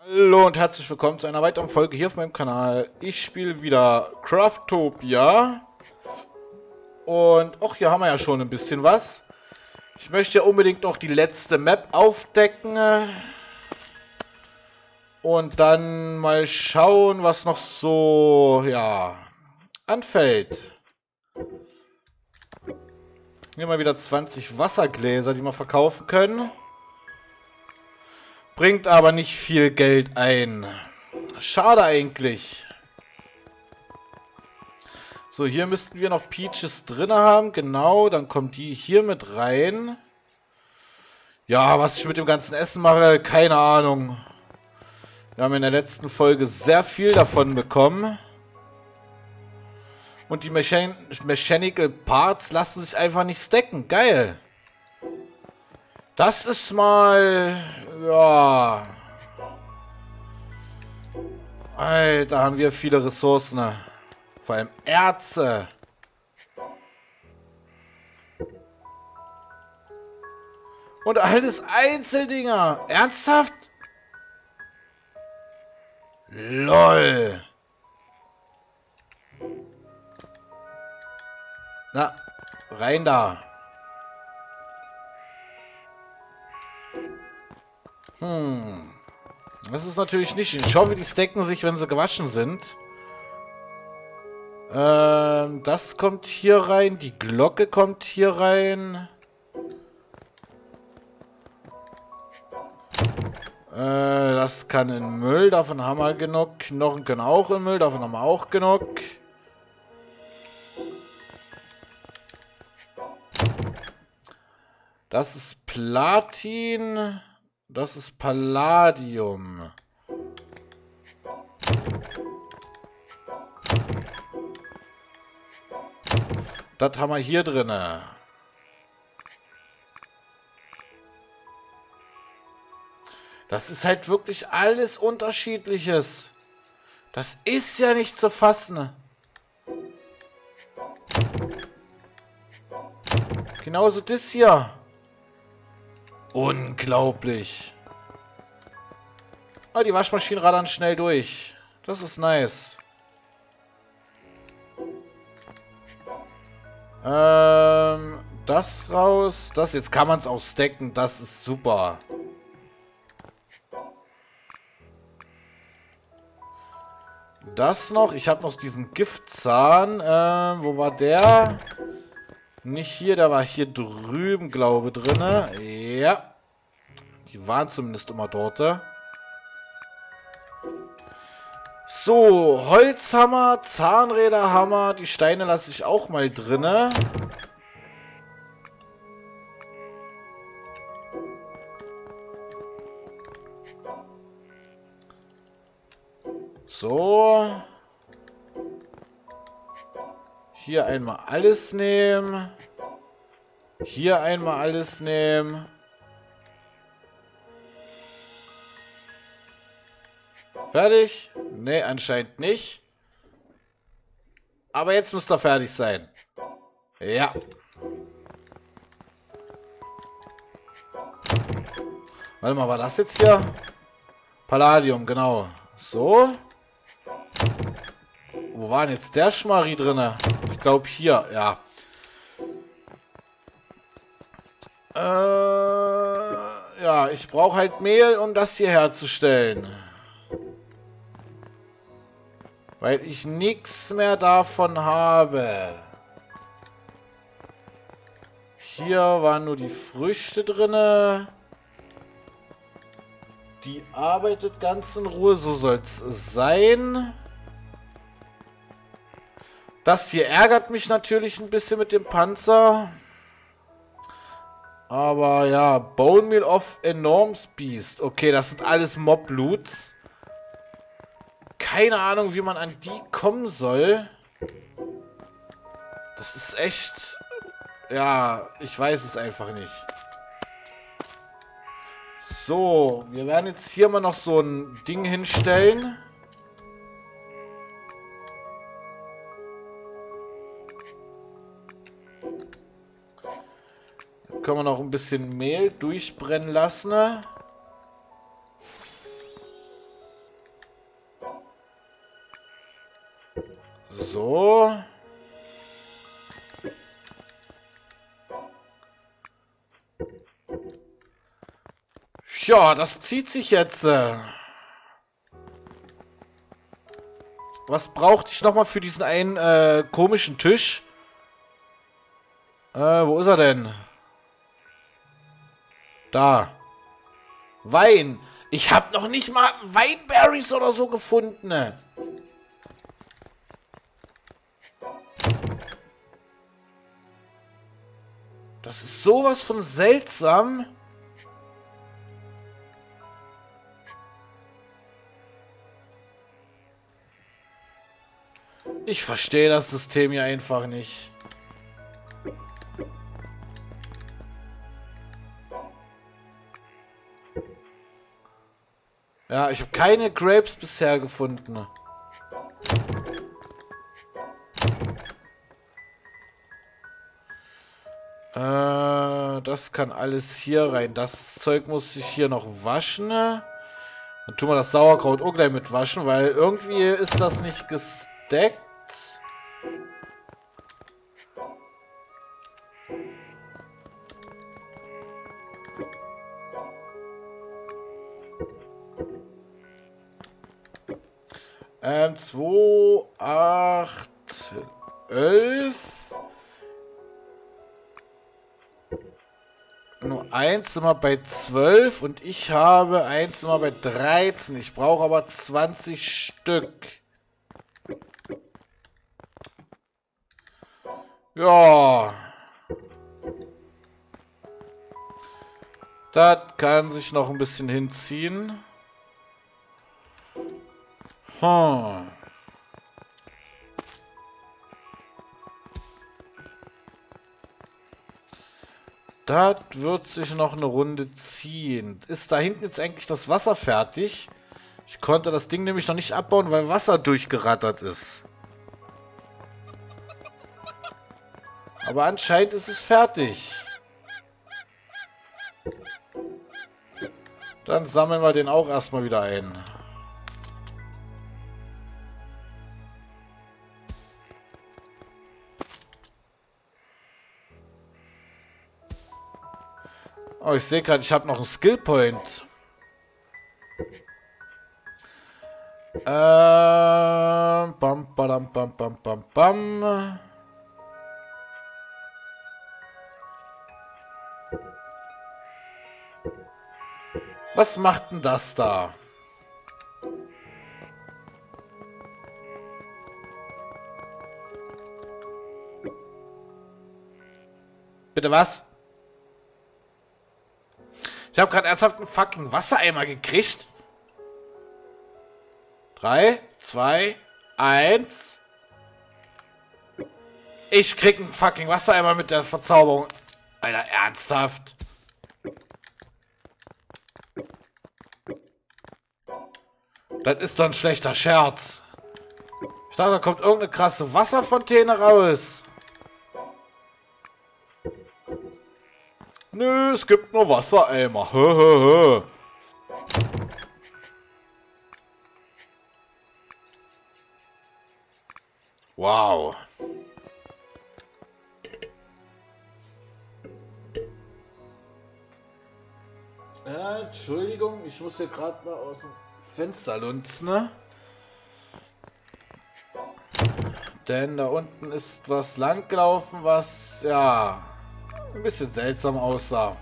Hallo und herzlich willkommen zu einer weiteren Folge hier auf meinem Kanal. Ich spiele wieder Craftopia. Und auch hier haben wir ja schon ein bisschen was. Ich möchte ja unbedingt noch die letzte Map aufdecken. Und dann mal schauen, was noch so, ja, anfällt. Hier mal wieder 20 Wassergläser, die wir verkaufen können. Bringt aber nicht viel Geld ein. Schade eigentlich. So, hier müssten wir noch Peaches drin haben. Genau, dann kommt die hier mit rein. Ja, was ich mit dem ganzen Essen mache, keine Ahnung. Wir haben in der letzten Folge sehr viel davon bekommen. Und die Mechan Mechanical Parts lassen sich einfach nicht stacken. Geil. Das ist mal... Ja... Alter, haben wir viele Ressourcen. ne? Vor allem Erze. Und alles Einzeldinger. Ernsthaft? LOL. Na, rein da. Hm. Das ist natürlich nicht. Ich hoffe, die stacken sich, wenn sie gewaschen sind. Ähm, das kommt hier rein. Die Glocke kommt hier rein. Das kann in Müll. Davon haben wir genug. Knochen können auch in Müll. Davon haben wir auch genug. Das ist Platin. Das ist Palladium. Das haben wir hier drinne. Das ist halt wirklich alles Unterschiedliches. Das ist ja nicht zu fassen. Genauso das hier. Unglaublich. Ah, die Waschmaschinen radern schnell durch. Das ist nice. Ähm, das raus. Das, jetzt kann man es auch stacken. Das ist super. Das noch. Ich habe noch diesen Giftzahn. Ähm, wo war der? Nicht hier, der war hier drüben, glaube ich, drinne. Ja. Die waren zumindest immer dort. So, Holzhammer, Zahnräderhammer. Die Steine lasse ich auch mal drinne. So. Hier einmal alles nehmen. Hier einmal alles nehmen. Fertig? Nee, anscheinend nicht. Aber jetzt müsst ihr fertig sein. Ja. Warte mal, war das jetzt hier? Palladium, genau. So. Wo war denn jetzt der Schmari drinne? Ich glaube hier, ja. Äh, ja, ich brauche halt Mehl, um das hier herzustellen. Weil ich nichts mehr davon habe. Hier waren nur die Früchte drinne. Die arbeitet ganz in Ruhe, so soll es sein. Das hier ärgert mich natürlich ein bisschen mit dem Panzer. Aber ja, Bone Meal of Enormous Beast. Okay, das sind alles Mob-Loots. Keine Ahnung, wie man an die kommen soll. Das ist echt... Ja, ich weiß es einfach nicht. So, wir werden jetzt hier mal noch so ein Ding hinstellen. Können wir noch ein bisschen Mehl durchbrennen lassen. So. Ja, das zieht sich jetzt. äh. Was brauchte ich nochmal für diesen einen äh, komischen Tisch? Äh, wo ist er denn? Da. Wein. Ich habe noch nicht mal Weinberries oder so gefunden. Das ist sowas von seltsam. Ich verstehe das System hier einfach nicht. Ja, ich habe keine Grapes bisher gefunden. Äh, das kann alles hier rein. Das Zeug muss ich hier noch waschen. Dann tun wir das Sauerkraut auch gleich mit waschen, weil irgendwie ist das nicht gesteckt. Ähm, 2, 8, 11. Nur eins sind wir bei 12 und ich habe eins sind wir bei 13. Ich brauche aber 20 Stück. Ja. Das kann sich noch ein bisschen hinziehen. Hm. Das wird sich noch eine Runde ziehen. Ist da hinten jetzt eigentlich das Wasser fertig? Ich konnte das Ding nämlich noch nicht abbauen, weil Wasser durchgerattert ist. Aber anscheinend ist es fertig. Dann sammeln wir den auch erstmal wieder ein. Oh, ich sehe gerade, ich habe noch einen Skill Point. Ähm, bam, badam, bam, bam, bam, bam. Was macht denn das da? Bitte was? Ich habe gerade ernsthaft einen fucking Wassereimer gekriegt. Drei, zwei, eins. Ich krieg einen fucking Wassereimer mit der Verzauberung. Alter, ernsthaft. Das ist doch ein schlechter Scherz. Ich dachte, da kommt irgendeine krasse Wasserfontäne raus. Es gibt nur Wassereimer. Hö. Wow. Äh, Entschuldigung, ich muss hier gerade mal aus dem Fenster lunzen. Ne? Denn da unten ist was langgelaufen, was ja ein bisschen seltsam aussah.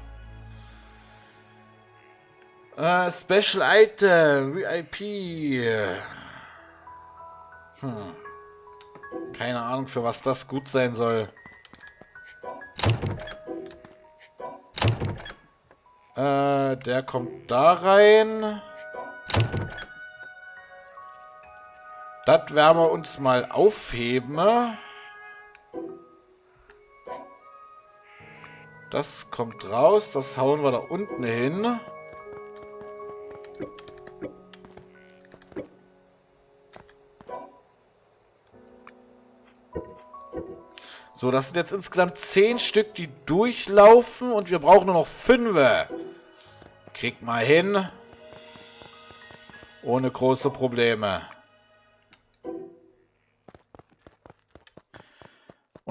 Äh, Special Item, VIP. Hm. Keine Ahnung, für was das gut sein soll. Äh, der kommt da rein. Das werden wir uns mal aufheben. Das kommt raus. Das hauen wir da unten hin. So, das sind jetzt insgesamt 10 Stück, die durchlaufen und wir brauchen nur noch 5. Krieg mal hin. Ohne große Probleme.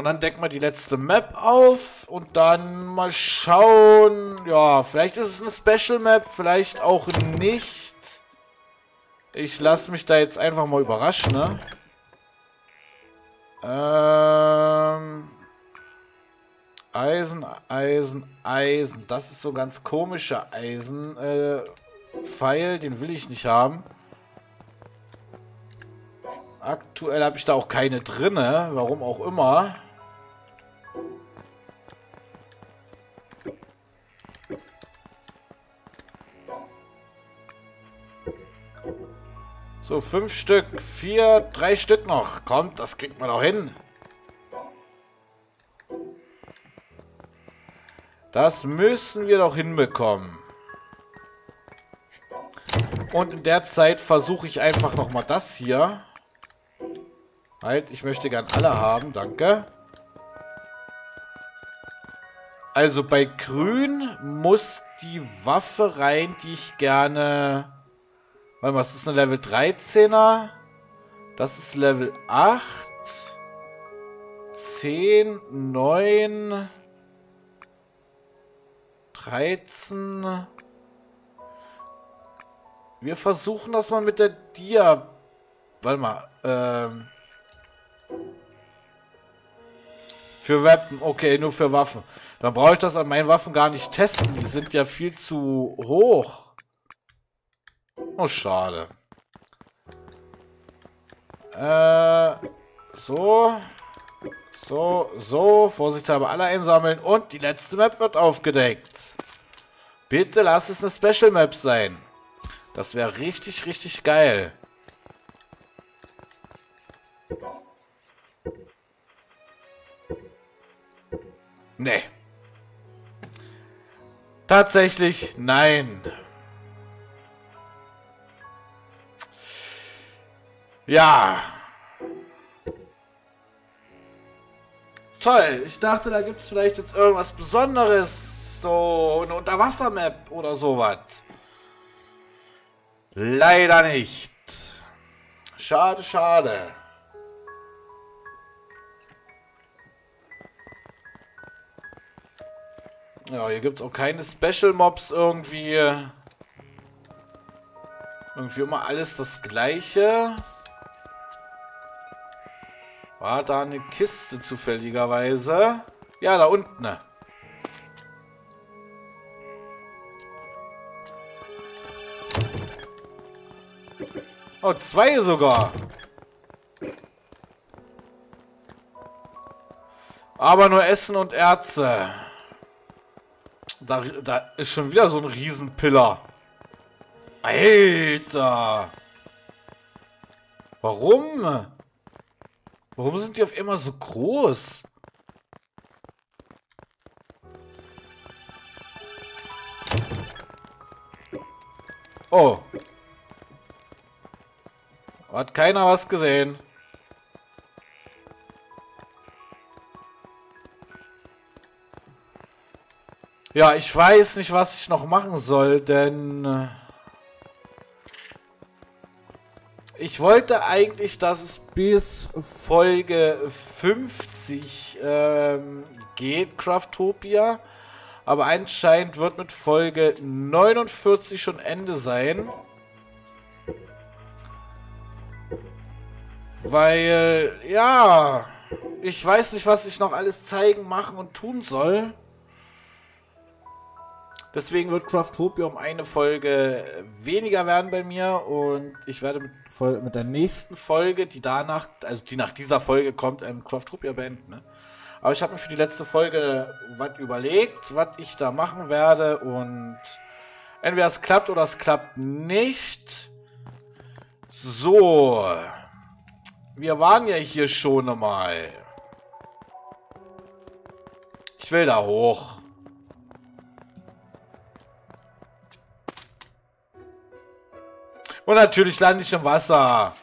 Und dann decken wir die letzte Map auf und dann mal schauen. Ja, vielleicht ist es eine Special Map, vielleicht auch nicht. Ich lasse mich da jetzt einfach mal überraschen, ne? Ähm... Eisen, Eisen, Eisen. Das ist so ein ganz komischer Eisen. Äh, Pfeil, den will ich nicht haben. Aktuell habe ich da auch keine drinne, warum auch immer. So, fünf Stück. Vier, drei Stück noch. Kommt, das kriegt man doch hin. Das müssen wir doch hinbekommen. Und in der Zeit versuche ich einfach nochmal das hier. Halt, ich möchte gern alle haben, danke. Also bei grün muss die Waffe rein, die ich gerne... Warte mal, was ist eine Level 13er? Das ist Level 8. 10, 9, 13. Wir versuchen das mal mit der Dia... Warte mal, ähm... Für Waffen, okay, nur für Waffen. Dann brauche ich das an meinen Waffen gar nicht testen. Die sind ja viel zu hoch. Oh, schade. Äh, so. So, so. Vorsichtshalber alle einsammeln. Und die letzte Map wird aufgedeckt. Bitte lass es eine Special Map sein. Das wäre richtig, richtig geil. Nee. Tatsächlich nein. Ja. Toll. Ich dachte, da gibt es vielleicht jetzt irgendwas Besonderes. So eine Unterwasser-Map oder sowas. Leider nicht. Schade, schade. Ja, hier gibt es auch keine Special Mobs irgendwie. Irgendwie immer alles das gleiche. War da eine Kiste zufälligerweise? Ja, da unten. Oh, zwei sogar. Aber nur Essen und Erze. Da, da ist schon wieder so ein Riesenpiller. Alter. Warum? Warum sind die auf einmal so groß? Oh. Hat keiner was gesehen. Ja, ich weiß nicht, was ich noch machen soll, denn... ich wollte eigentlich, dass es bis Folge 50 ähm, geht, Craftopia. Aber anscheinend wird mit Folge 49 schon Ende sein. Weil, ja, ich weiß nicht, was ich noch alles zeigen, machen und tun soll. Deswegen wird Craftopia um eine Folge weniger werden bei mir und ich werde mit, mit der nächsten Folge, die danach, also die nach dieser Folge kommt, ähm, Craftopia beenden. Ne? Aber ich habe mir für die letzte Folge was überlegt, was ich da machen werde und entweder es klappt oder es klappt nicht. So. Wir waren ja hier schon mal. Ich will da hoch. Und natürlich lande ich im Wasser.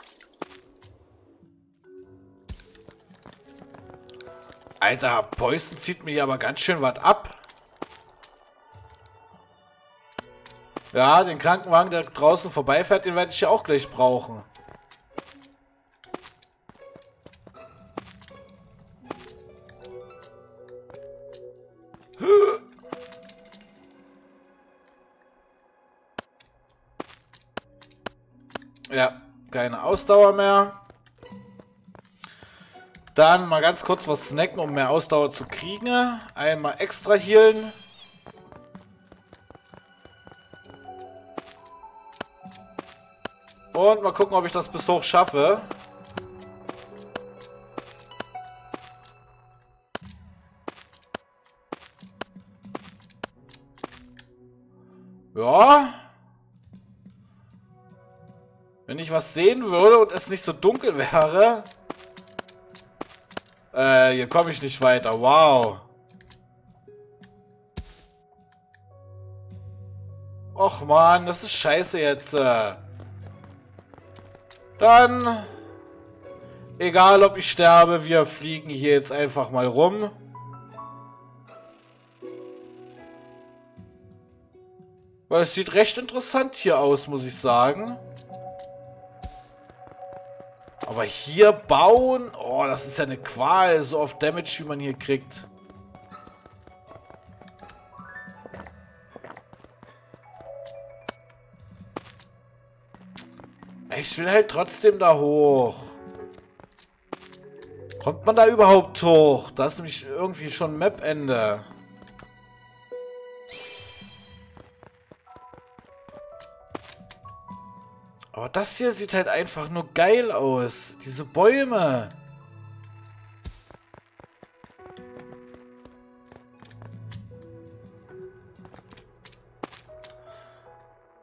Alter, Poison zieht mich aber ganz schön was ab. Ja, den Krankenwagen, der draußen vorbeifährt, den werde ich ja auch gleich brauchen. Ausdauer mehr. Dann mal ganz kurz was snacken, um mehr Ausdauer zu kriegen. Einmal extra healen. Und mal gucken, ob ich das bis hoch schaffe. Ja. Wenn ich was sehen würde und es nicht so dunkel wäre. Äh, hier komme ich nicht weiter. Wow. Och man, das ist scheiße jetzt. Äh. Dann... Egal, ob ich sterbe, wir fliegen hier jetzt einfach mal rum. Weil es sieht recht interessant hier aus, muss ich sagen. Aber hier bauen... Oh, das ist ja eine Qual, so oft Damage, wie man hier kriegt. Ich will halt trotzdem da hoch. Kommt man da überhaupt hoch? Da ist nämlich irgendwie schon Map-Ende. Aber das hier sieht halt einfach nur geil aus. Diese Bäume.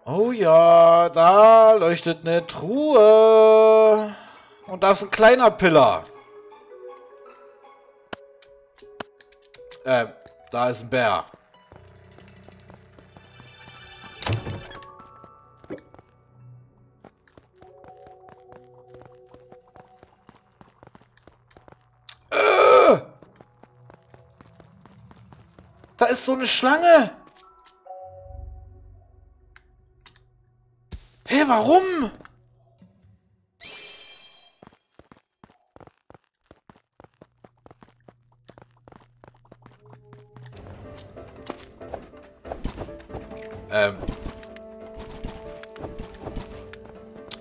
Oh ja, da leuchtet eine Truhe. Und da ist ein kleiner Pillar. Äh, da ist ein Bär. So eine Schlange. Hä, warum? Ähm.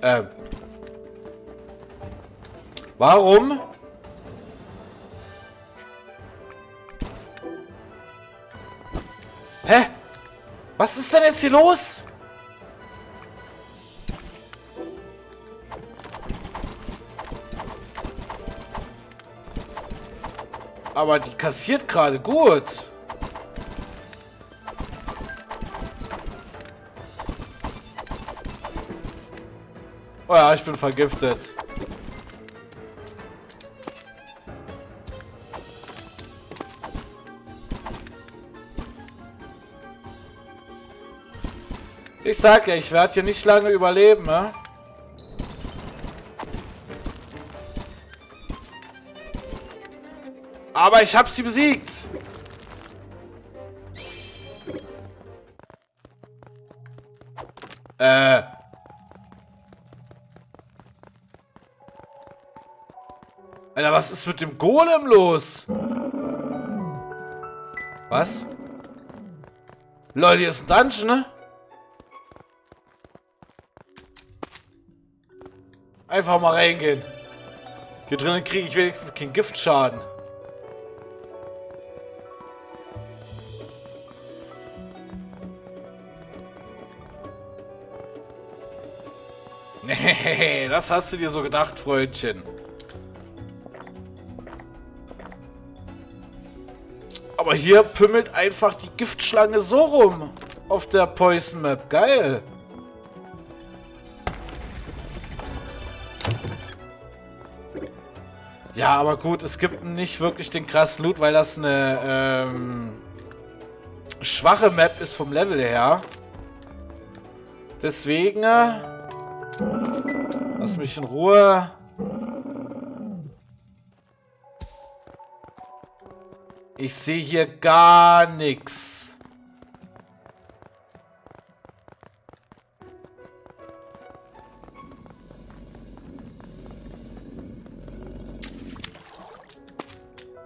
Ähm. Warum? Was ist denn jetzt hier los? Aber die kassiert gerade gut. Oh ja, ich bin vergiftet. Sag ja, ich werde hier nicht lange überleben, ne? Aber ich habe sie besiegt. Äh. Alter, was ist mit dem Golem los? Was? Leute, hier ist ein Dungeon, ne? Einfach mal reingehen. Hier drinnen kriege ich wenigstens keinen Giftschaden. Nee, das hast du dir so gedacht, Freundchen. Aber hier pümmelt einfach die Giftschlange so rum. Auf der Poison Map. Geil. Ja, aber gut, es gibt nicht wirklich den krassen Loot, weil das eine ähm, schwache Map ist vom Level her. Deswegen... Äh, Lass mich in Ruhe. Ich sehe hier gar nichts.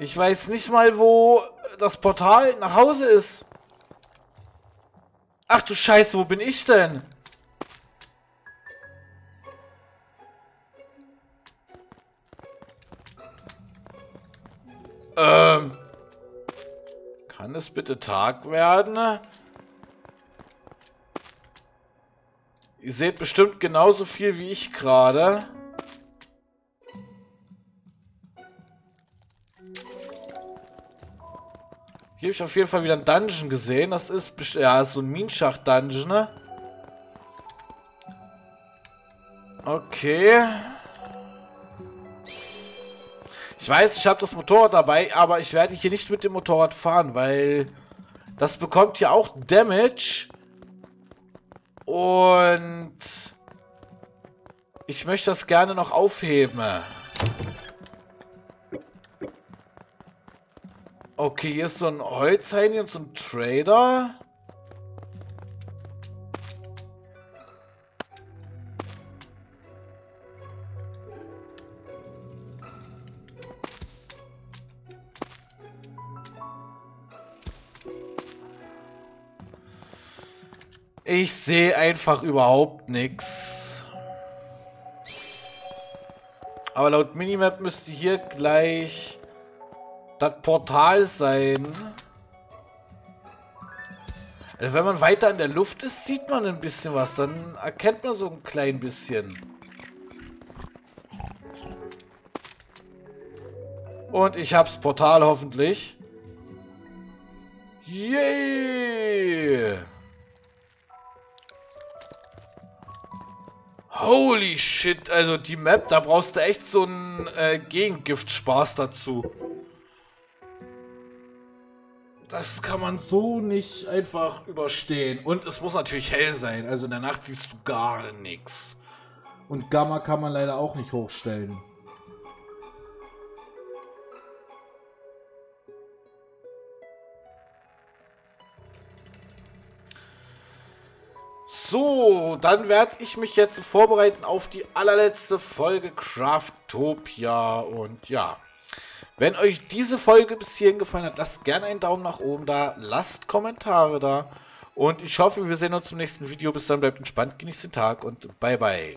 Ich weiß nicht mal, wo das Portal nach Hause ist. Ach du Scheiße, wo bin ich denn? Ähm. Kann es bitte Tag werden? Ihr seht bestimmt genauso viel wie ich gerade. Hier habe ich auf jeden Fall wieder ein Dungeon gesehen. Das ist, ja, ist so ein Minenschacht-Dungeon, ne? Okay. Ich weiß, ich habe das Motorrad dabei, aber ich werde hier nicht mit dem Motorrad fahren, weil das bekommt ja auch Damage. Und ich möchte das gerne noch aufheben. Okay, hier ist so ein Holzheini und so ein Trader. Ich sehe einfach überhaupt nichts. Aber laut Minimap müsste hier gleich das Portal sein. Also wenn man weiter in der Luft ist, sieht man ein bisschen was. Dann erkennt man so ein klein bisschen. Und ich hab's Portal hoffentlich. Yay! Holy shit, also die Map, da brauchst du echt so einen äh, Gegengift-Spaß dazu. Das kann man so nicht einfach überstehen. Und es muss natürlich hell sein, also in der Nacht siehst du gar nichts. Und Gamma kann man leider auch nicht hochstellen. So, dann werde ich mich jetzt vorbereiten auf die allerletzte Folge Craftopia. Und ja, wenn euch diese Folge bis hierhin gefallen hat, lasst gerne einen Daumen nach oben da, lasst Kommentare da. Und ich hoffe, wir sehen uns im nächsten Video. Bis dann, bleibt entspannt, genießt den Tag und bye bye.